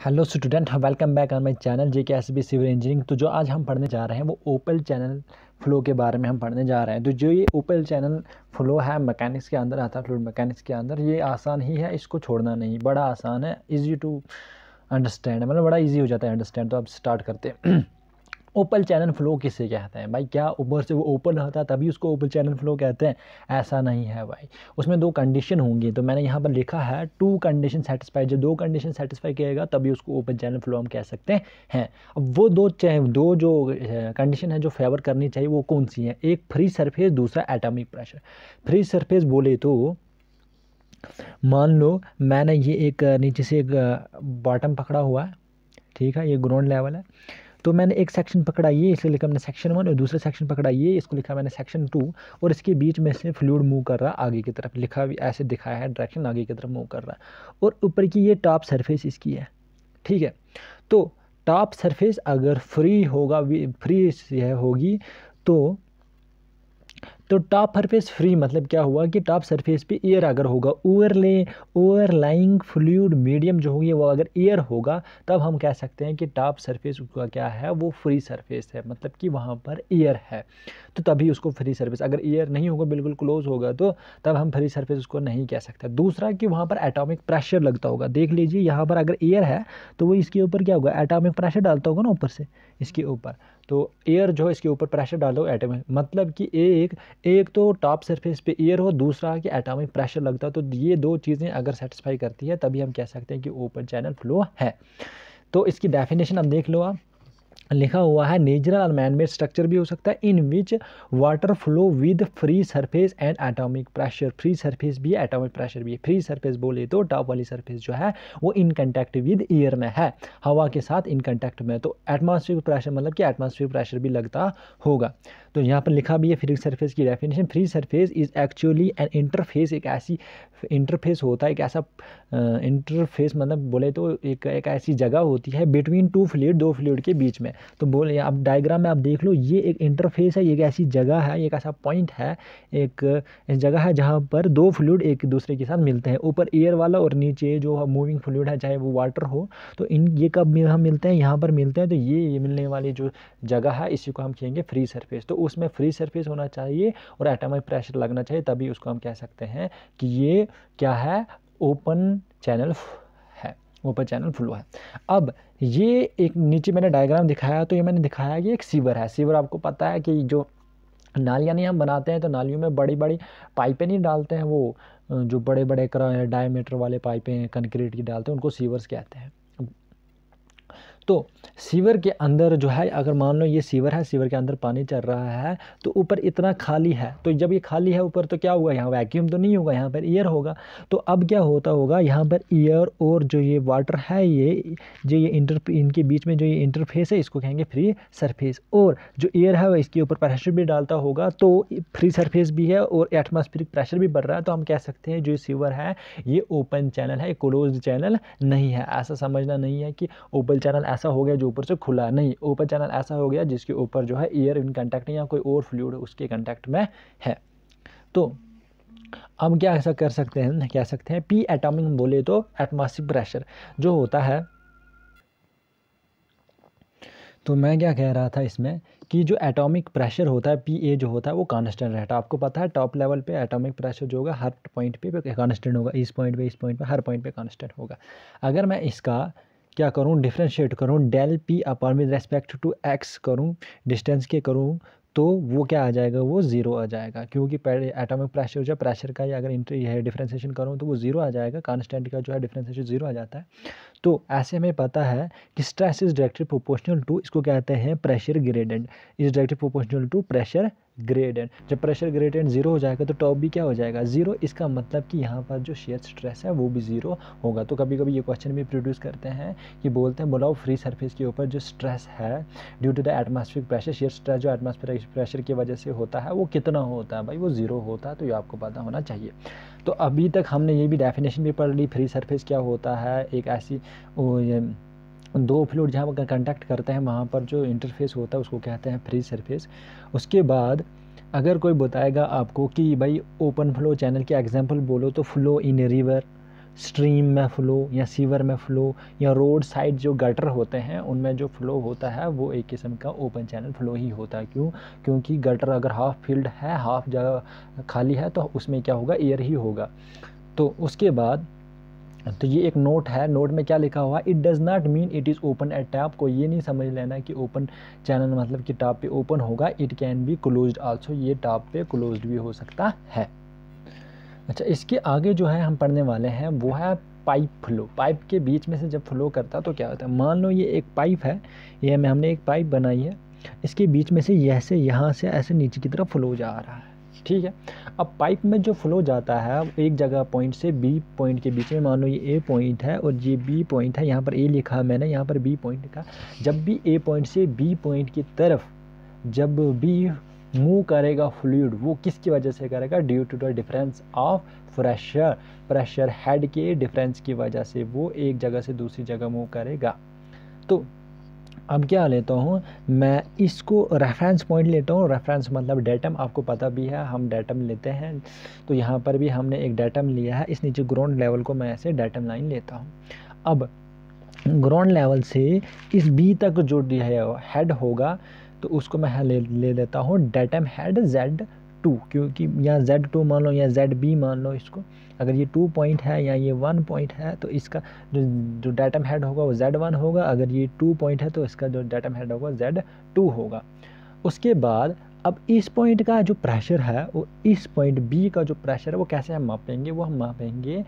Hello student welcome back on my channel J K S B civil engineering. तो जो आज हम पढ़ने जा रहे हैं, वो ओपल चैनल फ्लो के बारे में हम पढ़ने जा रहे हैं। तो जो ये ओपल चैनल फ्लो है, मैकेनिक्स के अंदर, आता है फ्लूड मैकेनिक्स के अंदर, ये आसान ही है, इसको छोड़ना नहीं, बड़ा आसान है ईजी टू अंडरस्टैंड मतलब बड़ा ईजी हो जाता है अंडरस्टैंड तो आप स्टार्ट करते हैं। ओपन चैनल फ्लो किसे कहते हैं? भाई, क्या ऊपर से वो ओपन होता है, तभी उसको ओपन चैनल फ्लो कहते हैं? ऐसा नहीं है भाई। उसमें दो कंडीशन होंगी तो मैंने यहाँ पर लिखा है टू कंडीशन सेटिस्फाई जब दो कंडीशन सेटिस्फाई किएगा, तभी उसको ओपन चैनल फ्लो हम कह सकते हैं। अब वो दो दो जो कंडीशन है जो फेवर करनी चाहिए, वो कौन सी है? एक फ्री सरफेस दूसरा एटॉमिक प्रेशर फ्री सरफेस बोले तो मान लो मैंने ये एक, नीचे से एक बॉटम पकड़ा हुआ है, ठीक है, ये ग्राउंड लेवल है। तो मैंने एक सेक्शन पकड़ा ये, इसलिए लिखा मैंने सेक्शन वन और दूसरा सेक्शन पकड़ा ये, इसको लिखा मैंने सेक्शन टू और इसके बीच में से फ्लूड मूव कर रहा, आगे की तरफ़ लिखा भी, ऐसे दिखाया है डायरेक्शन आगे की तरफ़ मूव कर रहा है। और ऊपर की ये टॉप सरफेस इसकी है, ठीक है? तो टॉप सरफेस अगर फ्री होगा फ्री होगी तो तो टॉप सरफेस फ्री मतलब क्या हुआ कि टॉप सरफेस पे एयर अगर होगा ओवरले ओवरलाइंग फ्लूड मीडियम जो होगी वो अगर एयर होगा, तब हम कह सकते हैं कि टॉप सरफेस उसका क्या है, वो फ्री सरफेस है मतलब कि वहाँ पर एयर है। तो तभी उसको फ्री सर्विस अगर एयर नहीं होगा, बिल्कुल क्लोज होगा तो तब हम फ्री सर्विस उसको नहीं कह सकते। दूसरा कि वहाँ पर एटॉमिक प्रेशर लगता होगा। देख लीजिए, यहाँ पर अगर एयर है तो वो इसके ऊपर क्या होगा? एटॉमिक प्रेशर डालता होगा ना ऊपर से, इसके ऊपर। तो एयर जो है, इसके ऊपर प्रेशर डालो एटॉमिक मतलब कि एक एक तो टॉप सरफेस पे एयर हो, दूसरा कि एटॉमिक प्रेशर लगता तो ये दो चीज़ें अगर सेटिस्फाई करती है, तभी हम कह सकते हैं कि ओपन चैनल फ्लो है। तो इसकी डेफिनेशन हम देख लो आप। लिखा हुआ है, नेचुरल और मैनमेड स्ट्रक्चर भी हो सकता है in which water flow with free surface and atomic pressure free surface भी है एटॉमिक प्रेशर भी है। फ्री सरफेस बोले तो टॉप वाली सरफेस जो है, वो इन कंटेक्ट विद एयर में है। हवा के साथ इन कंटेक्ट में तो एटमॉस्फेयर प्रेशर मतलब कि एटमॉस्फेयर प्रेशर भी लगता होगा। तो यहाँ पर लिखा भी है फ्री सरफेस की definition free surface is actually an interface एक ऐसी इंटरफेस होता है, एक ऐसा इंटरफेस मतलब बोले तो एक एक ऐसी जगह होती है बिटवीन टू फ्लूड दो फ्लूड के बीच में। तो बोले आप डायग्राम में आप देख लो, ये एक इंटरफेस है, ये एक ऐसी जगह है एक ऐसा पॉइंट है, एक जगह है जहाँ पर दो फ्लूड एक दूसरे के साथ मिलते हैं, ऊपर एयर वाला और नीचे जो मूविंग फ्लूड है, चाहे वो वाटर हो तो इन, ये कब हम मिलते हैं, यहाँ पर मिलते हैं तो ये ये मिलने वाली जो जगह है, इसी को हम कहेंगे फ्री सरफेस तो उसमें फ्री सरफेस होना चाहिए और एटॉमिक प्रेशर लगना चाहिए, तभी उसको हम कह सकते हैं कि ये क्या है open channel open channel flow है। अब ये एक नीचे मैंने डायग्राम दिखाया तो ये मैंने दिखाया कि एक सीवर है। सीवर आपको पता है कि जो नालियाँ नहीं हम बनाते हैं तो नालियों में बड़ी बड़ी पाइपें नहीं डालते हैं, वो जो बड़े बड़े डायमीटर वाले पाइपें कंक्रीट की डालते हैं, उनको सीवर्स कहते हैं। तो सीवर के अंदर जो है, अगर मान लो ये सीवर है, सीवर के अंदर पानी चल रहा है तो ऊपर इतना खाली है। तो जब ये खाली है ऊपर तो क्या हुआ यहाँ वैक्यूम तो नहीं होगा, यहाँ पर एयर होगा। तो अब क्या होता होगा? यहाँ पर एयर और जो ये वाटर है, ये, जो ये इंटर इनके बीच में जो ये इंटरफेस है, इसको कहेंगे फ्री सरफेस और जो एयर है, वह इसके ऊपर प्रेशर भी डालता होगा तो फ्री सरफेस भी है और एटमॉस्फेरिक प्रेशर भी बढ़ रहा है। तो हम कह सकते हैं, जो सीवर है, ये ओपन चैनल है क्लोज चैनल नहीं है। ऐसा समझना नहीं है कि ओपन चैनल ऐसा हो गया जो ऊपर से खुला नहीं ओपन चैनल ऐसा हो गया जिसके ऊपर जो है एयर इन कंटेक्ट या कोई और फ्लूड उसके कंटेक्ट में है। तो अब क्या ऐसा कर सकते हैं, कह सकते हैं पी एटॉमिक बोले तो एटमॉस्फिक प्रेशर जो होता है। तो मैं क्या कह रहा था इसमें कि जो एटॉमिक प्रेशर होता है पी ए जो होता है, वो कांस्टेंट रहता है। आपको पता है टॉप लेवल पे एटॉमिक प्रेशर जो होगा, हर पॉइंट पे कांस्टेंट होगा। इस पॉइंट पे, इस पॉइंट पे, हर पॉइंट पे कांस्टेंट होगा। अगर मैं इसका क्या करूँ? डिफ्रेंशिएट करूँ? Del P upon with respect to X करूँ? डिस्टेंस के करूँ? तो वो क्या आ जाएगा? वो ज़ीरो आ जाएगा। क्योंकि पहले एटॉमिक प्रेशर जो है प्रेशर का ही अगर इंटर है डिफ्रेंसिएशन करूँ तो वो ज़ीरो आ जाएगा। कांस्टेंट का जो है डिफ्रेंसिएशन ज़ीरो आ जाता है। तो ऐसे हमें पता है कि stress is directly proportional to इसको कहते हैं pressure gradient is directly proportional to pressure gradient जब प्रेशर ग्रेडेंट ज़ीरो हो जाएगा तो टॉप भी क्या हो जाएगा? ज़ीरो इसका मतलब कि यहाँ पर जो शेयर स्ट्रेस है वो भी ज़ीरो होगा। तो कभी कभी ये क्वेश्चन भी प्रोड्यूस करते हैं कि बोलते हैं, बोलाओ फ्री सरफेस के ऊपर जो स्ट्रेस है due to the atmospheric pressure shear stress जो एटमॉस्फेरिक प्रेशर की वजह से होता है वो कितना होता है भाई? वो ज़ीरो होता है तो ये आपको पता होना चाहिए। तो अभी तक हमने ये भी डेफिनेशन भी पढ़ ली फ्री सरफेस क्या होता है? एक ऐसी दो फ्लूड जहाँ पर कंटेक्ट करते हैं, वहाँ पर जो इंटरफेस होता है, उसको कहते हैं फ्री सरफेस उसके बाद अगर कोई बताएगा आपको कि भाई ओपन फ्लो चैनल के एग्जांपल बोलो तो फ्लो इन रिवर स्ट्रीम में फ़्लो या सीवर में फ़्लो या रोड साइड जो गटर होते हैं, उनमें जो फ़्लो होता है, वो एक किस्म का ओपन चैनल फ़्लो ही होता है। क्यों? क्योंकि गटर अगर हाफ़ फ़ील्ड है हाफ़ जगह खाली है तो उसमें क्या होगा? एयर ही होगा। तो उसके बाद तो ये एक नोट है। नोट में क्या लिखा हुआ it does not mean it is open at top को ये नहीं समझ लेना कि ओपन चैनल मतलब कि टॉप पे ओपन होगा। It can be closed also ये टॉप पे क्लोज्ड भी हो सकता है। अच्छा इसके आगे जो है हम पढ़ने वाले हैं, वो है पाइप फ्लो पाइप के बीच में से जब फ्लो करता तो क्या होता है? मान लो ये एक पाइप है। ये में हमने एक पाइप बनाई है। इसके बीच में से ऐसे यहाँ से ऐसे नीचे की तरफ़ फ्लो जा रहा है। ठीक है। अब पाइप में जो फ्लो जाता है, एक जगह पॉइंट से बी पॉइंट के बीच में, मान लो ये ए पॉइंट है और ये बी पॉइंट है, यहाँ पर ए लिखा मैंने, यहाँ पर बी पॉइंट लिखा जब भी ए पॉइंट से बी पॉइंट की तरफ़, जब बी मूव करेगा फ्लूड वो किसकी वजह से करेगा? Due to the difference of pressure pressure head के डिफरेंस की वजह से वो एक जगह से दूसरी जगह मूव करेगा। तो अब क्या लेता हूँ? मैं इसको रेफरेंस पॉइंट लेता हूँ। रेफरेंस मतलब डेटम आपको पता भी है, हम डेटम लेते हैं। तो यहाँ पर भी हमने एक डेटम लिया है। इस नीचे ग्राउंड लेवल को मैं ऐसे डेटम लाइन लेता हूँ। अब ग्राउंड लेवल से इस बी तक जो हेड होगा तो उसको मैं ले ले लेता हूँ। डेटम हेड जेड टू, क्योंकि या जेड टू मान लो या जेड बी मान लो इसको। अगर ये टू पॉइंट है या ये वन पॉइंट है तो इसका जो जो डाटम हेड होगा वो जेड वन होगा। अगर ये टू पॉइंट है तो इसका जो डाटम हेड होगा जेड टू होगा। उसके बाद अब इस पॉइंट का जो प्रेशर है, वो इस पॉइंट बी का जो प्रेशर है, वो कैसे हम मापेंगे? वो हम मापेंगे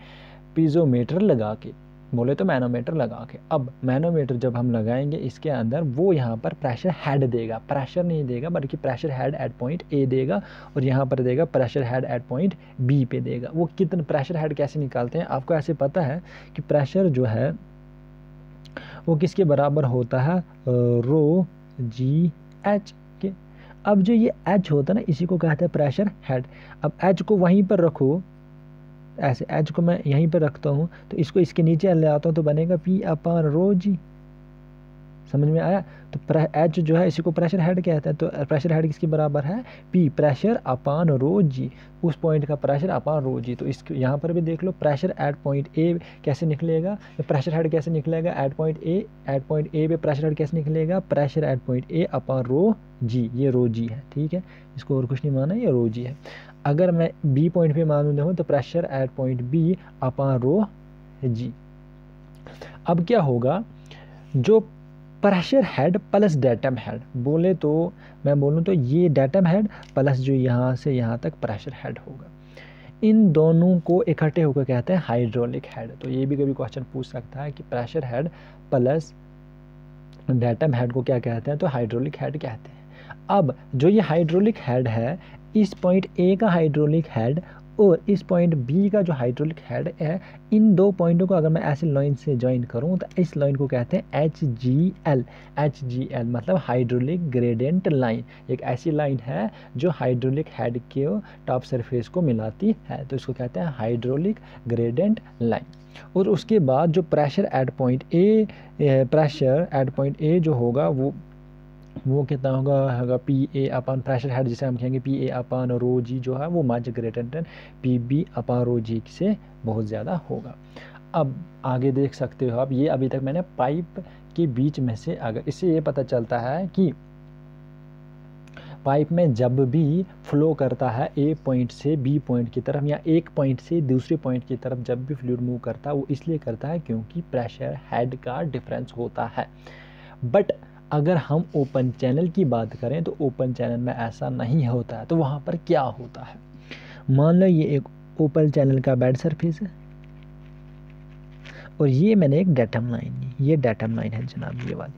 पीज़ोमीटर लगा के। बोले तो मैनोमीटर लगा के। अब मैनोमीटर जब हम लगाएँगे, इसके अंदर वो यहाँ पर प्रेशर हेड देगा। प्रेशर नहीं देगा, बल्कि pressure head at point A देगा और यहाँ पर देगा pressure head at point B पे देगा। वो कितना प्रेशर हेड कैसे निकालते हैं? आपको ऐसे पता है कि प्रेशर जो है, वो किसके बराबर होता है? रो जी एच के। अब जो ये एच होता है ना, इसी को कहते हैं प्रेशर हेड अब एच को वहीं पर रखो ऐसे एच को मैं यहीं पर रखता हूँ तो इसको इसके नीचे ले आता हूँ तो बनेगा पी अपान रो जी समझ में आया? तो एच जो है, इसी को प्रेशर हेड कहते हैं तो प्रेशर हेड किसके बराबर है? पी प्रेशर अपान रो जी उस पॉइंट का प्रेशर अपान रो जी तो इस यहाँ पर भी देख लो प्रेशर एट पॉइंट ए कैसे निकलेगा? प्रेशर हेड कैसे निकलेगा? At point A at point A पे प्रेशर हेड कैसे निकलेगा? Pressure at point A upon rho g ये रो जी है, ठीक है? इसको और कुछ नहीं माना, ये रो जी है। अगर मैं बी पॉइंट पे मान हूँ तो pressure at point B upon rho g अब क्या होगा? जो pressure head plus datum head बोले तो मैं बोलूँ तो ये डेटम हेड प्लस जो यहाँ से यहाँ तक प्रेशर हेड होगा। इन दोनों को इकट्ठे होकर कहते हैं हाइड्रोलिक हेड तो ये भी कभी क्वेश्चन पूछ सकता है कि pressure head plus datum head को क्या कहते हैं? तो हाइड्रोलिक हेड कहते हैं। अब जो ये हाइड्रोलिक हेड है इस पॉइंट ए का हाइड्रोलिक हेड और इस पॉइंट बी का जो हाइड्रोलिक हेड है, इन दो पॉइंटों को अगर मैं ऐसे लाइन से ज्वाइन करूँ तो इस लाइन को कहते हैं H G L H G L मतलब हाइड्रोलिक ग्रेडियंट लाइन एक ऐसी लाइन है जो हाइड्रोलिक हेड के टॉप सरफेस को मिलाती है। तो इसको कहते हैं हाइड्रोलिक ग्रेडियंट लाइन और उसके बाद जो pressure at point A pressure at point A जो होगा, वो वो कितना होगा? होगा P A upon pressure head जिसे हम कहेंगे पी ए अपान रो जी जो है, वो much greater than P B upon rho g से बहुत ज़्यादा होगा। अब आगे देख सकते हो आप, ये अभी तक मैंने पाइप के बीच में से अगर, इससे ये पता चलता है कि पाइप में जब भी फ्लो करता है ए पॉइंट से बी पॉइंट की तरफ़ या एक पॉइंट से दूसरे पॉइंट की तरफ़ जब भी फ्लूड मूव करता है, वो इसलिए करता है क्योंकि प्रेशर हेड का डिफरेंस होता है। बट अगर हम ओपन चैनल की बात करें तो ओपन चैनल में ऐसा नहीं होता है तो वहाँ पर क्या होता है? मान लो ये एक ओपन चैनल का बेड सरफेस है। और ये मैंने एक डेटम लाइन ये डेटम लाइन है जनाब, ये वाली।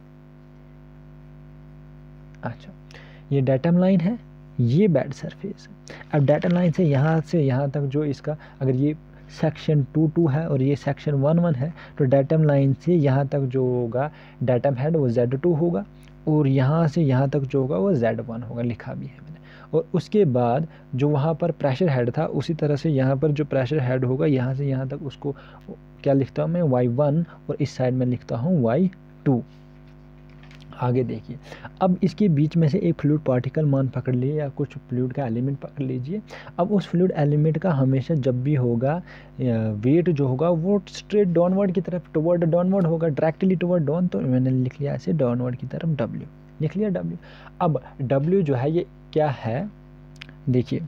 अच्छा ये डेटम लाइन है, ये बेड सरफेस अब डेटम लाइन से यहाँ से यहाँ तक जो इसका, अगर ये सेक्शन टू टू है और ये सेक्शन वन वन है तो डाटम लाइन से यहाँ तक जो होगा डाटम हेड वो जेड टू होगा और यहाँ से यहाँ तक जो होगा वो जेड वन होगा, लिखा भी है मैंने। और उसके बाद जो वहाँ पर प्रेशर हेड था, उसी तरह से यहाँ पर जो प्रेशर हेड होगा, यहाँ से यहाँ तक उसको, क्या लिखता हूँ मैं? वाई वन और इस साइड में लिखता हूँ वाई टू आगे देखिए। अब इसके बीच में से एक फ्लूड पार्टिकल मान पकड़ लिए या कुछ फ्लूड का एलिमेंट पकड़ लीजिए। अब उस फ्लूड एलिमेंट का हमेशा जब भी होगा वेट जो होगा वो स्ट्रेट डाउनवर्ड की तरफ़ टुवर्ड डाउनवर्ड होगा डायरेक्टली टुवर्ड डाउन तो मैंने लिख लिया ऐसे डाउनवर्ड की तरफ़ डब्ल्यू लिख लिया डब्ल्यू अब डब्ल्यू जो है, ये क्या है? देखिए,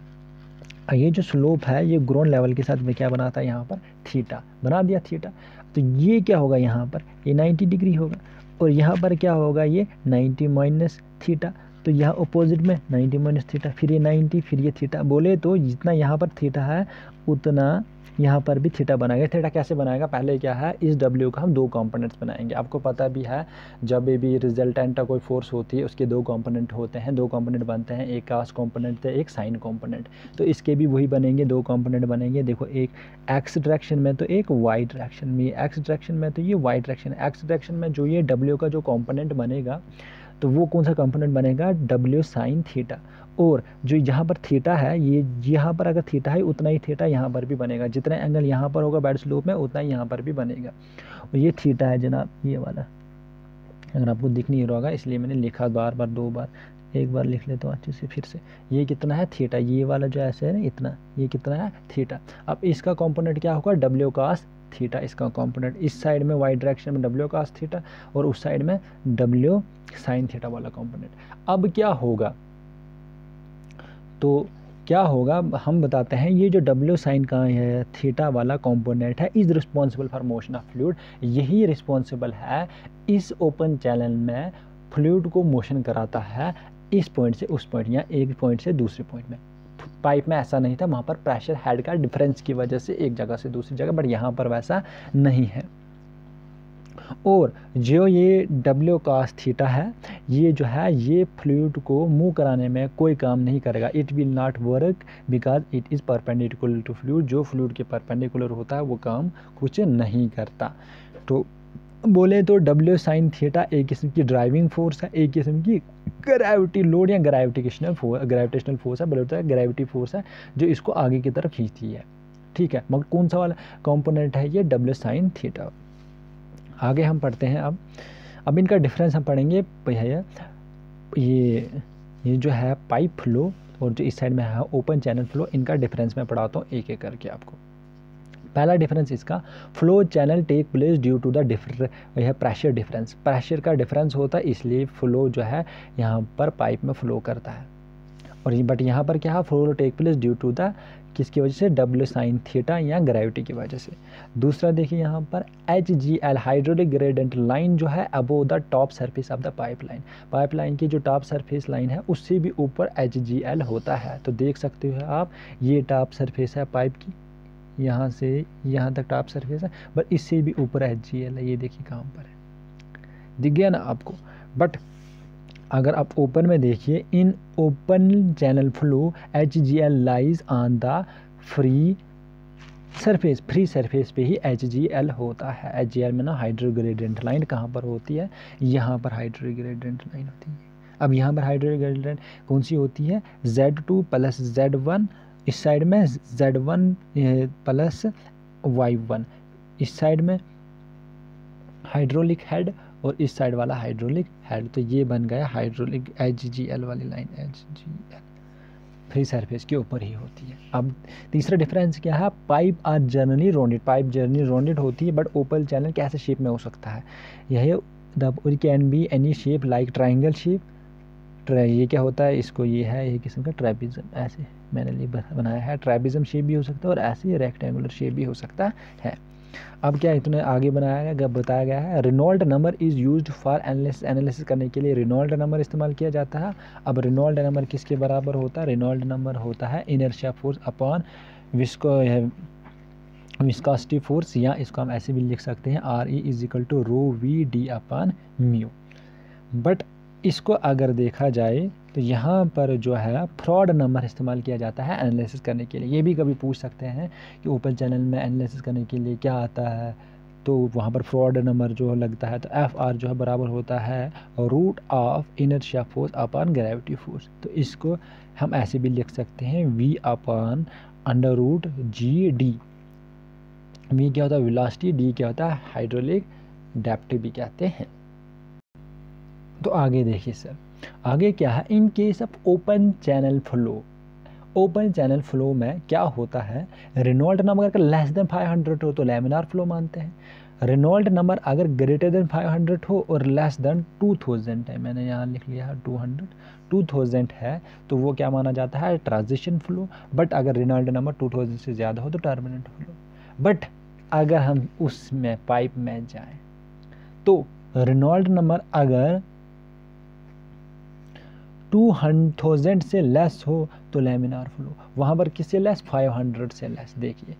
ये जो स्लोप है, ये ग्राउंड लेवल के साथ में क्या बनाता है यहाँ पर? थीटा बना दिया थीटा तो ये क्या होगा यहाँ पर? ये 90 डिग्री होगा। और यहाँ पर क्या होगा ये 90 माइनस थीटा तो यहाँ अपोजिट में 90 माइनस थीटा, फिर ये 90 फिर ये थीटा, बोले तो जितना यहाँ पर थीटा है, उतना यहाँ पर भी थीटा बनाएगा थीटा कैसे बनाएगा पहले क्या है, इस डब्ल्यू का हम दो कंपोनेंट्स बनाएँगे। आपको पता भी है, जब भी रिजल्टेंट का कोई फोर्स होती है, उसके दो कंपोनेंट होते हैं। दो कंपोनेंट बनते हैं, एक कास कंपोनेंट तो एक साइन कंपोनेंट तो इसके भी वही बनेंगे, दो कॉम्पोनेंट बनेंगे। देखो, एक एक्स डायरेक्शन में तो एक वाई डायरेक्शन में। एक्स डायरेक्शन में तो ये वाई डायरेक्शन एक्स डायरेक्शन में जो ये डब्ल्यू का जो कॉम्पोनेंट बनेगा तो वो कौन सा कंपोनेंट बनेगा? डब्ल्यू साइन थीटा और जो यहाँ पर थीटा है, ये यहाँ पर अगर थीटा है, उतना ही थीटा यहाँ पर भी बनेगा। जितना एंगल यहाँ पर होगा बैड स्लोप में, उतना ही यहाँ पर भी बनेगा। और ये थीटा है जनाब, ये वाला। अगर आपको दिख नहीं रहा होगा, इसलिए मैंने लिखा बार बार, दो बार, एक बार लिख लेता हूँ अच्छे से फिर से। ये कितना है? थीटा ये वाला जो ऐसे है ना, इतना। ये कितना है? थीटा अब इसका कॉम्पोनेंट क्या होगा? डब्ल्यू कास थीटा इसका कॉम्पोनेंट इस साइड में वाई डायरेक्शन में डब्ल्यू कास थीटा और उस साइड में डब्ल्यू साइन थीटा वाला कॉम्पोनेंट अब क्या होगा? तो क्या होगा? हम बताते हैं, ये जो डब्ल्यू साइन का है, थीटा वाला कंपोनेंट है, is responsible for motion of fluid यही रिस्पॉन्सिबल है, इस ओपन चैनल में फ्लूड को मोशन कराता है, इस पॉइंट से उस पॉइंट या एक पॉइंट से दूसरे पॉइंट में। पाइप में ऐसा नहीं था, वहाँ पर प्रेशर हेड का डिफरेंस की वजह से एक जगह से दूसरी जगह, बट यहाँ पर वैसा नहीं है। और जो ये डब्ल्यू कास थीटा है, ये जो है, ये फ्लूड को मूव कराने में कोई काम नहीं करेगा। It will not work because it is perpendicular to fluid जो फ्लूड के परपेंडिकुलर होता है, वो काम कुछ नहीं करता। तो बोले तो डब्ल्यू साइन थीटा एक किस्म की ड्राइविंग फोर्स है एक किस्म की ग्रेविटी लोड या ग्रेविटेशनल फोर्स ग्रेविटेशनल फोर्स है बोले तो ग्रेविटी फोर्स है, जो इसको आगे की तरफ़ खींचती है। ठीक है, मगर कौन सा वाला कॉम्पोनेंट है ये? डब्ल्यू साइन थीटा आगे हम पढ़ते हैं अब। अब इनका डिफरेंस हम पढ़ेंगे भैया ये ये जो है पाइप फ्लो और जो इस साइड में है ओपन चैनल फ्लो इनका डिफरेंस मैं पढ़ाता हूँ एक एक करके आपको। पहला डिफरेंस इसका flow channel take place due to the differ यह प्रेशर डिफरेंस प्रेशर का डिफरेंस होता है, इसलिए फ्लो जो है, यहाँ पर पाइप में फ्लो करता है। और बट यहाँ पर क्या है flow take place due to the किसकी वजह से? डब्ल्यू साइन थीटा या ग्रेविटी की वजह से। दूसरा देखिए, यहाँ पर H G L hydraulic gradient line जो है above the top surface of the pipe line pipe line की जो टॉप सरफेस लाइन है, उससे भी ऊपर एच जी एल होता है। तो देख सकते हो आप, ये टॉप सरफेस है पाइप की। यहाँ से यहाँ तक टॉप सरफेस है, बट इससे भी ऊपर एच जी एल है, ये देखिए कहाँ पर है। दिख गया ना आपको? बट अगर आप ओपन में देखिए in open channel flow H G L lies on the free surface free surface पे ही एच जी एल होता है। एच जी एल में ना हाइड्रोग्रेडेंट लाइन कहाँ पर होती है? यहाँ पर हाइड्रोग्रेडेंट लाइन होती है। अब यहाँ पर हाइड्रोग्रेडेंट कौन सी होती है? Z two plus Z one इस साइड में Z one plus Y one इस साइड में हाइड्रोलिक हेड और इस साइड वाला हाइड्रोलिक हेड तो ये बन गया हाइड्रोलिक एच जी एल वाली line H G L free surface के ऊपर ही होती है। अब तीसरा डिफरेंस क्या है? Pipe are generally rounded pipe generally rounded होती है बट ओपल चैनल कैसे शेप में हो सकता है? यह the can be any shape like triangle shape ये क्या होता है? इसको ये है, ये किस्म का ट्रेपिज्म ऐसे। मैंने लिए बनाया है। ट्रेपिज्म शेप भी हो सकता है और ऐसे ही रेक्टेंगुलर शेप भी हो सकता है। अब क्या इतने आगे बनाया गया बताया गया है। Reynold number is use for analysis analysis करने के लिए रिनोल्ड नंबर इस्तेमाल किया जाता है। अब रिनोल्ड नंबर किसके बराबर होता है? रिनोल्ड नंबर होता है inertia force upon visco viscosity force या इसको हम ऐसे भी लिख सकते हैं। R E is equal to rho V D upon mu but इसको अगर देखा जाए तो यहाँ पर जो है फ्रॉड नंबर इस्तेमाल किया जाता है एनालिसिस करने के लिए। ये भी कभी पूछ सकते हैं कि ओपन चैनल में एनालिसिस करने के लिए क्या आता है। तो वहाँ पर फ्रॉड नंबर जो लगता है तो एफ़ आर जो है बराबर होता है root of inertia force upon gravity force तो इसको हम ऐसे भी लिख सकते हैं V upon under root G D V क्या होता है? विलासिटी डी क्या होता है? हाइड्रोलिक डेप्ट भी कहते हैं। तो आगे देखिए सर। आगे क्या है? In case of open channel flow open channel flow में क्या होता है? रिनोल्ड नंबर अगर लेस देन 500 हो तो लेमिनार फ्लो मानते हैं। रिनोल्ड नंबर अगर ग्रेटर देन 500 हो और लेस देन 2000 है, मैंने यहाँ लिख लिया है 200 2000 है तो वो क्या माना जाता है? ट्रांजिशन फ्लो बट अगर रिनोल्ड नंबर 2000 से ज़्यादा हो तो टर्मिनेंट फ्लो बट अगर हम उसमें पाइप में जाएँ तो रिनोल्ड नंबर अगर टू थाउज़ेंड से लेस हो तो लेमिनार फ्लो वहाँ पर किससे लेस फाइव हंड्रेड से लेस देखिए।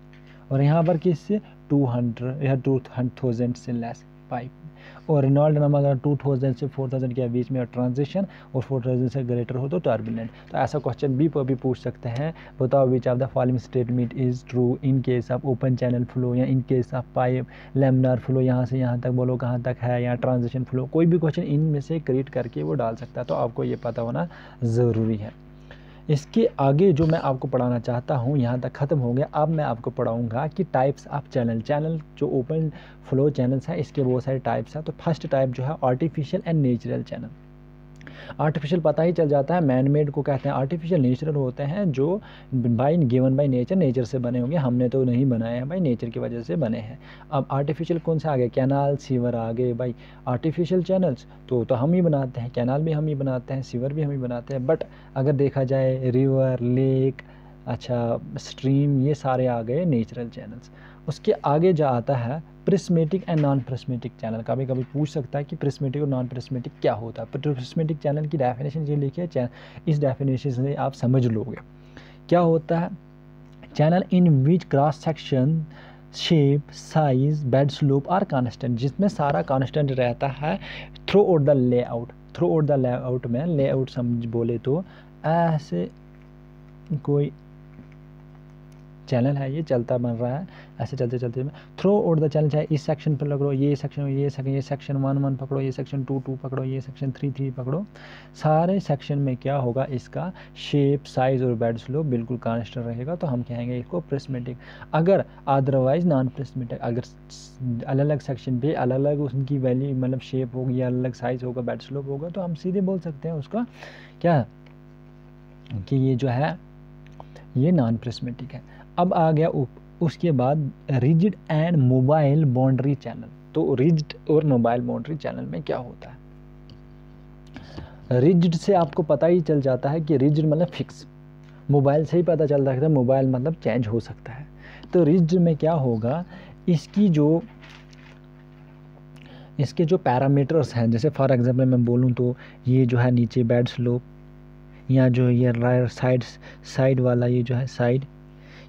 और यहाँ पर किससे? टू हंड्रेड या टू थाउज़ेंड से लेस पाइप। और रिनॉल्ड नंबर अगर टू थाउज़ेंड से फोर थाउज़ेंड के बीच में ट्रांजिशन और फोर थाउज़ेंड से ग्रेटर हो तो टर्बुलेंट तो ऐसा क्वेश्चन भी भी पूछ सकते हैं। बताओ which of the following statement is true in case of open channel flow या in case of pipe laminar flow यहाँ से यहाँ तक बोलो कहाँ तक है या ट्रांजिशन फ्लो कोई भी क्वेश्चन इनमें से क्रिएट करके वो डाल सकता है तो आपको ये पता होना ज़रूरी है। इसके आगे जो मैं आपको पढ़ाना चाहता हूँ, यहाँ तक ख़त्म हो गया। अब मैं आपको पढ़ाऊँगा कि टाइप्स ऑफ़ चैनल चैनल जो ओपन फ्लो चैनल्स हैं, इसके बहुत सारे टाइप्स हैं। तो फ़र्स्ट टाइप जो है artificial and natural channel artificial पता ही चल जाता है मैन मेड को कहते हैं आर्टिफिशियल नेचुरल होते हैं, जो by given by nature nature से बने होंगे। हमने तो नहीं बनाए हैं भाई नेचर की वजह से बने हैं। अब आर्टिफिशियल कौन से आ गए? कैनाल सीवर आ गए भाई। आर्टिफिशियल चैनल्स तो तो हम ही बनाते हैं। कैनाल भी हम ही बनाते हैं सीवर भी हम ही बनाते हैं। बट अगर देखा जाए रिवर लेक अच्छा स्ट्रीम ये सारे आ गए नेचुरल चैनल्स उसके आगे जो आता है prismatic and non prismatic channel कभी कभी पूछ सकता है कि प्रिस्मेटिक और नॉन प्रिस्मेटिक क्या होता है। प्रिस्मेटिक चैनल की डेफिनेशन ये लिखी है इस डेफिनेशन से आप समझ लोगे। क्या होता है? Channel in which cross section shape size bed slope are constant जिसमें सारा कॉन्स्टेंट रहता है throughout the layout throughout the layout में लेआउट समझ बोले तो ऐसे कोई चैनल है, ये चलता बन रहा है, ऐसे चलते चलते थ्रो आउट द चैनल चाहे इस सेक्शन पर पकड़ो ये सेक्शन ये सेक्शन ये सेक्शन वन वन पकड़ो, ये सेक्शन टू टू पकड़ो, ये सेक्शन थ्री थ्री पकड़ो। सारे सेक्शन में क्या होगा इसका? शेप साइज़ और बेड स्लो बिल्कुल कॉन्स्टेंट रहेगा तो हम कहेंगे इसको प्रिस्मेटिक अगर अदरवाइज़ नॉन प्रिस्मेटिक अगर अलग अलग सेक्शन पे अलग अलग उनकी वैल्यू मतलब शेप होगी अलग अलग साइज़ होगा बेड स्लोप होगा तो हम सीधे बोल सकते हैं उसका क्या कि ये जो है, ये नॉन प्रिस्मेटिक है। अब आ गया उप, उसके बाद rigid and mobile boundary channel तो रिजिड और मोबाइल बाउंड्री चैनल में क्या होता है? रिजिड से आपको पता ही चल जाता है कि रिजिड मतलब फिक्स मोबाइल से ही पता चल सकता है मोबाइल मतलब चेंज हो सकता है। तो रिजिड में क्या होगा? इसकी जो, इसके जो पैरामीटर्स हैं, जैसे फॉर एग्जांपल मैं बोलूँ तो ये जो है नीचे बेड स्लोप या जो ये साइड साइड वाला ये जो है साइड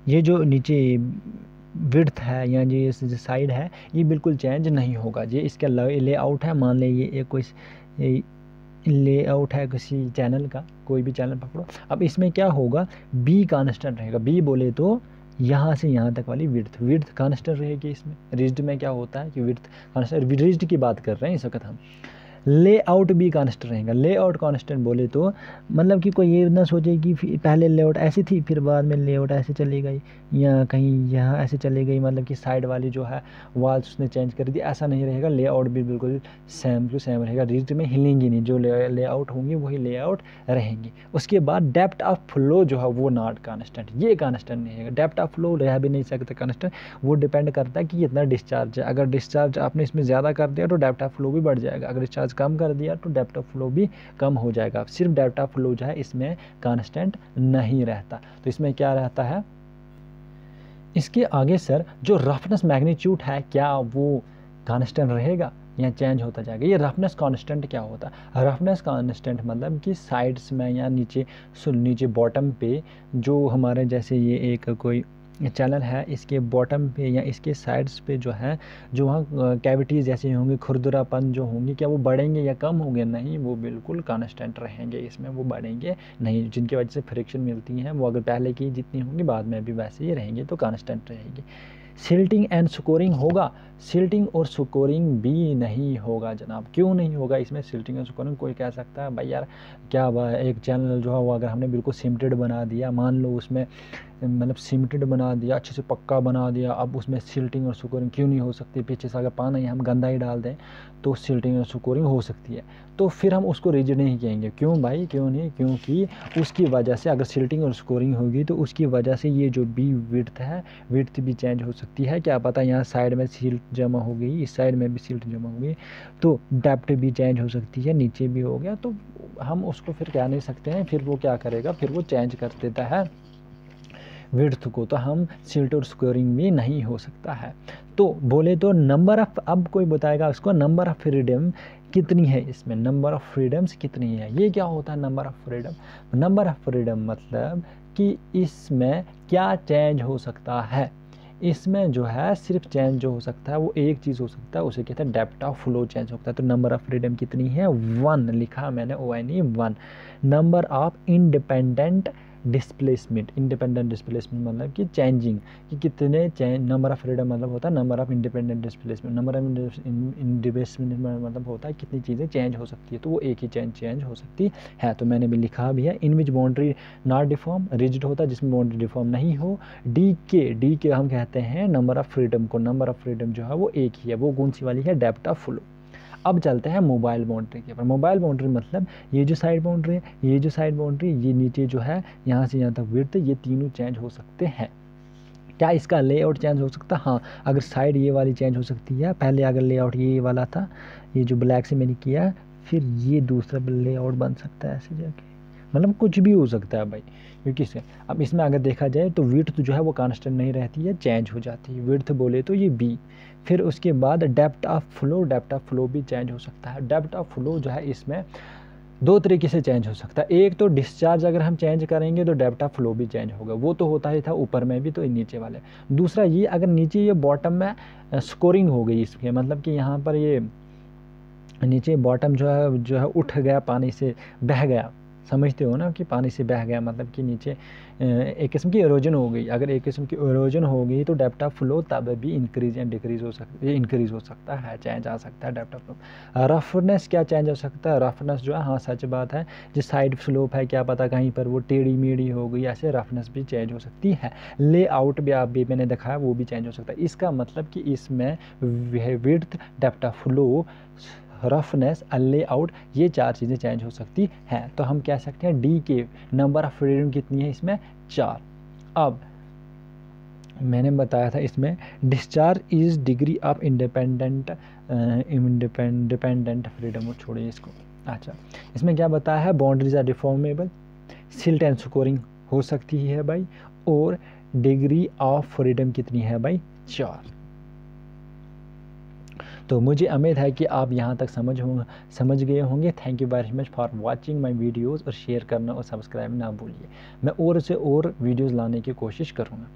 ये जो नीचे विर्थ है या जो ये साइड है, ये बिल्कुल चेंज नहीं होगा। ये इसका लेआउट है, मान लें ये एक कोई लेआउट है किसी चैनल का, कोई भी चैनल पकड़ो। अब इसमें क्या होगा? बी कांस्टेंट रहेगा। बी बोले तो यहाँ से यहाँ तक वाली विर्थ विर्थ कांस्टेंट रहेगी इसमें। रिज्ड में क्या होता है कि विर्थ कांस्टेंट रिज्ड की बात कर रहे हैं इस वक्त हम। लेआउट भी कांस्टेंट रहेगा। लेआउट कांस्टेंट बोले तो मतलब कि कोई ये ना सोचे कि पहले लेआउट ऐसी थी, फिर बाद में लेआउट ऐसे चली गई, या कहीं यहाँ ऐसे चली गई मतलब कि साइड वाली जो है वाल्स उसने चेंज कर दी, ऐसा नहीं रहेगा। लेआउट भी बिल्कुल सेम टू सेम रहेगा। रिस्ट में हिलेंगी नहीं। जो लेआउट होंगी, वही लेआउट रहेंगी। उसके बाद डेप्ट ऑफ़ फ्लो जो है, वो नॉट कांस्टेंट ये कांस्टेंट नहीं है डेप्ट ऑफ़ फ्लो रह भी नहीं सकता कांस्टेंट वो डिपेंड करता है कि कितना डिस्चार्ज है। अगर डिस्चार्ज आपने इसमें ज़्यादा कर दिया तो डेप्ट ऑफ़ फ्लो भी बढ़ जाएगा। अगर डिस्चार्ज कम कर दिया तो डेप्थ ऑफ़ फ्लो भी कम हो जाएगा। सिर्फ़ डेप्थ ऑफ़ फ्लो जो है, इसमें कांस्टेंट नहीं रहता। तो इसमें क्या रहता है? इसके आगे सर, जो रफनेस मैग्नीट्यूड है, क्या वो कांस्टेंट रहेगा या चेंज होता जाएगा? ये रफनेस कांस्टेंट क्या होता? है रफनेस कांस्टेंट मतलब कि साइड्स में या नीचे नीचे बॉटम पे जो हमारे जैसे ये एक कोई चैनल है, इसके बॉटम पे या इसके साइड्स पे जो है, जो वहाँ कैविटीज़ जैसे होंगे, खुरदरापन जो होंगे, क्या वो बढ़ेंगे या कम होंगे? नहीं, वो बिल्कुल कांस्टेंट रहेंगे, इसमें वो बढ़ेंगे नहीं। जिनकी वजह से फ्रिक्शन मिलती हैं, वो अगर पहले की जितनी होंगी, बाद में भी वैसे ही रहेंगे तो कांस्टेंट रहेगी। सिल्टिंग एंड स्कोरिंग होगा? सिल्टिंग और स्कोरिंग भी नहीं होगा, जनाब। क्यों नहीं होगा? इसमें सिल्टिंग और स्कोरिंग कोई कह सकता है? भाई यार, क्या एक चैनल जो है, वो अगर हमने बिल्कुल सिमटेड बना दिया, मान लो उसमें मतलब सीमेंटेड बना दिया, अच्छे से पक्का बना दिया, अब उसमें सिल्टिंग और सुकोरिंग क्यों नहीं हो सकती? पीछे से अगर पानी हम गंदा ही डाल दें तो सिल्टिंग और सुकोरिंग हो सकती है। तो फिर हम उसको रिजिड नहीं कहेंगे क्यों भाई? क्यों नहीं? क्योंकि उसकी वजह से अगर सिल्टिंग और स्कोरिंग होगी तो उसकी वजह से ये जो बी विर्थ है विर्थ भी चेंज हो सकती है। क्या पता यहाँ साइड में सिल्ट जमा हो गई, इस साइड में भी सिल्ट जमा हो गई तो डेप्ट भी चेंज हो सकती है, नीचे भी हो गया। तो हम उसको फिर कह नहीं सकते हैं, फिर वो क्या करेगा? फिर वो चेंज कर देता है। विर्थ को तो हम सिल्ट और स्कोरिंग भी नहीं हो सकता है। तो बोले तो नंबर ऑफ़ अब कोई बताएगा उसको नंबर ऑफ़ फ्रीडम कितनी है इसमें? नंबर ऑफ़ फ्रीडम्स कितनी है? ये क्या होता है number of freedom number of freedom मतलब कि इसमें क्या चेंज हो सकता है? इसमें जो है, सिर्फ़ चेंज जो हो सकता है, वो एक चीज़ हो सकता है, उसे कहते हैं डेप्ट ऑफ़ फ्लो चेंज होता है। तो नंबर ऑफ़ फ्रीडम कितनी है? वन लिखा मैंने O N E one number of independent displacement independent displacement मतलब कि चेंजिंग कि कितने चेंज नंबर ऑफ़ फ्रीडम मतलब होता है number of independent displacement number of independent मतलब होता है कितनी चीज़ें चेंज हो सकती है तो वो एक ही चेंज चेंज हो सकती है। तो मैंने भी लिखा भी है in which boundary not deform rigid होता है, जिसमें बाउंड्री डिफॉर्म नहीं हो। डी के डी के हम कहते हैं नंबर ऑफ़ फ्रीडम को नंबर ऑफ़ फ्रीडम जो है वो एक ही है, वो कौन सी वाली है? डेप्ट ऑफ़ फ्लो अब चलते हैं मोबाइल बाउंड्री के ऊपर मोबाइल बाउंड्री मतलब ये जो साइड बाउंड्री है, ये जो साइड बाउंड्री ये नीचे जो है, यहाँ से यहाँ तक विर्थ ये तीनों चेंज हो सकते हैं। क्या इसका लेआउट चेंज हो सकता? है हाँ अगर साइड ये वाली चेंज हो सकती है, पहले अगर लेआउट ये वाला था, ये जो ब्लैक से मैंने किया, फिर ये दूसरा लेआउट बन सकता है ऐसे जाके। मतलब कुछ भी हो सकता है भाई क्योंकि इससे अब इसमें अगर देखा जाए तो विर्थ जो है वो कांस्टेंट नहीं रहती है चेंज हो जाती है। विर्थ बोले तो ये बी फिर उसके बाद depth of flow depth of flow भी चेंज हो सकता है। डेप्ट ऑफ़ फ्लो जो है इसमें दो तरीके से चेंज हो सकता है। एक तो डिस्चार्ज अगर हम चेंज करेंगे तो डेप्ट ऑफ़ फ्लो भी चेंज होगा। वो तो होता ही था ऊपर में भी तो नीचे वाले। दूसरा ये अगर नीचे ये बॉटम में स्कोरिंग हो गई इसके मतलब कि यहाँ पर ये नीचे बॉटम जो है जो है उठ गया, पानी से बह गया। समझते हो ना कि पानी से बह गया मतलब कि नीचे एक किस्म की इरोजन हो गई। अगर एक किस्म की इरोजन हो गई तो डेप्ट फ्लो तब भी इंक्रीज एंड डिक्रीज हो सकती इंक्रीज हो सकता है चेंज आ सकता है डेप्ट फ्लो रफनेस क्या चेंज हो सकता है? रफनेस जो है हाँ सच बात है जिस साइड स्लोप है, क्या पता कहीं पर वो टेढ़ी मेढ़ी हो गई, ऐसे रफनेस भी चेंज हो सकती है। लेआउट भी आप भी मैंने दिखाया वो भी चेंज हो सकता है। इसका मतलब कि इसमें width depth flow roughness layout ये चार चीज़ें चेंज हो सकती हैं। तो हम कह सकते हैं डी के नंबर ऑफ़ फ्रीडम कितनी है इसमें? चार। अब, मैंने बताया था इसमें discharge is degree of independent independent freedom छोड़िए इसको। अच्छा इसमें क्या बताया है? Boundaries are deformable silt and scouring हो सकती है भाई, और डिग्री ऑफ़ फ्रीडम कितनी है भाई? चार। तो मुझे उम्मीद है कि आप यहाँ तक समझ होंगे समझ गए होंगे। Thank you very much for watching my videos और शेयर करना और सब्सक्राइब ना भूलिए। मैं और से और वीडियोज़ लाने की कोशिश करूँगा।